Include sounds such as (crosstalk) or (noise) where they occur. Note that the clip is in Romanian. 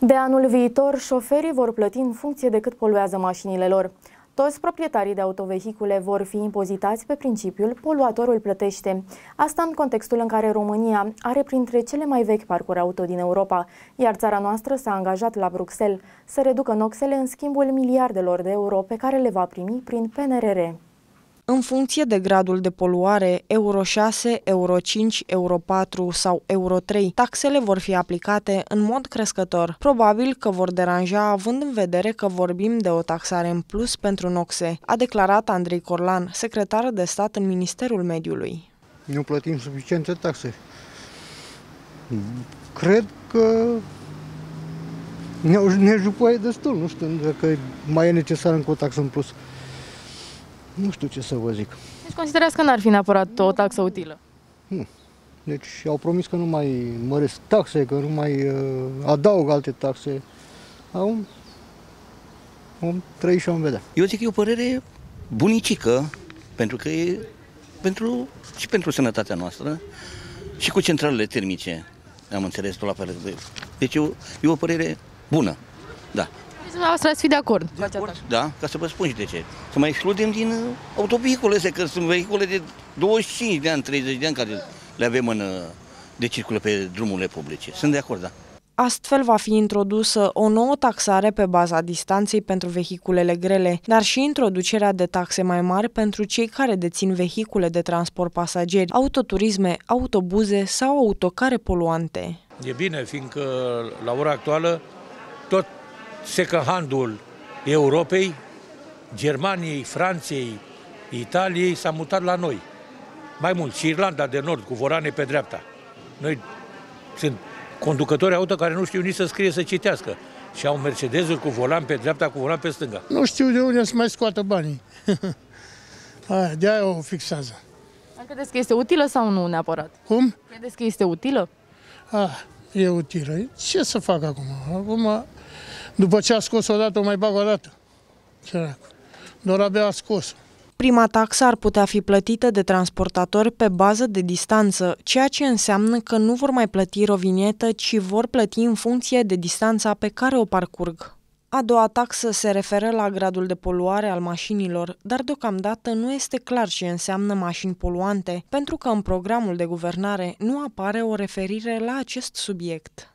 De anul viitor, șoferii vor plăti în funcție de cât poluează mașinile lor. Toți proprietarii de autovehicule vor fi impozitați pe principiul poluatorul plătește. Asta în contextul în care România are printre cele mai vechi parcuri auto din Europa, iar țara noastră s-a angajat la Bruxelles să reducă noxele în schimbul miliardelor de euro pe care le va primi prin PNRR. În funcție de gradul de poluare, Euro 6, Euro 5, Euro 4 sau Euro 3, taxele vor fi aplicate în mod crescător. Probabil că vor deranja având în vedere că vorbim de o taxare în plus pentru noxe, a declarat Andrei Corlan, secretar de stat în Ministerul Mediului. Nu plătim suficiente taxe. Cred că ne jupoie destul, nu știu dacă mai e necesar încă o taxă în plus. Nu știu ce să vă zic. Deci considerați că n-ar fi neapărat o taxă utilă? Nu. Deci au promis că nu mai măresc taxe, că nu mai uh, adaug alte taxe. Au vom trăi și vom vedea. Eu zic că e o părere bunicică, pentru că e pentru, și pentru sănătatea noastră și cu centralele termice. Am înțeles tot la fel. Deci e o, e o părere bună. Da. Dumneavoastră ați fi de acord de acord, Da, ca să vă spun și de ce. Să mai excludem din uh, autovehicule astea, că sunt vehicule de 25 de ani, 30 de ani care le avem în, uh, de circulă pe drumurile publice. Sunt de acord, da. Astfel va fi introdusă o nouă taxare pe baza distanței pentru vehiculele grele, dar și introducerea de taxe mai mari pentru cei care dețin vehicule de transport pasageri, autoturisme, autobuze sau autocare poluante. E bine, fiindcă la ora actuală tot second handul Europei, Germaniei, Franței, Italiei s-a mutat la noi. Mai mult, și Irlanda de Nord, cu vorane pe dreapta. Noi sunt conducători auto care nu știu nici să scrie, să citească. Și au Mercedesul cu volan pe dreapta, cu volan pe stânga. Nu știu de unde să mai scoată banii. (laughs) de-aia o fixează. Credeți că este utilă sau nu neapărat? Cum? Credeți că este utilă? Ah, e utilă. Ce să fac acum? Acum după ce a scos o dată, o mai bag o dată. Săracu. Doar abia a scos Prima taxă ar putea fi plătită de transportatori pe bază de distanță, ceea ce înseamnă că nu vor mai plăti rovinietă, ci vor plăti în funcție de distanța pe care o parcurg. A doua taxă se referă la gradul de poluare al mașinilor, dar deocamdată nu este clar ce înseamnă mașini poluante, pentru că în programul de guvernare nu apare o referire la acest subiect.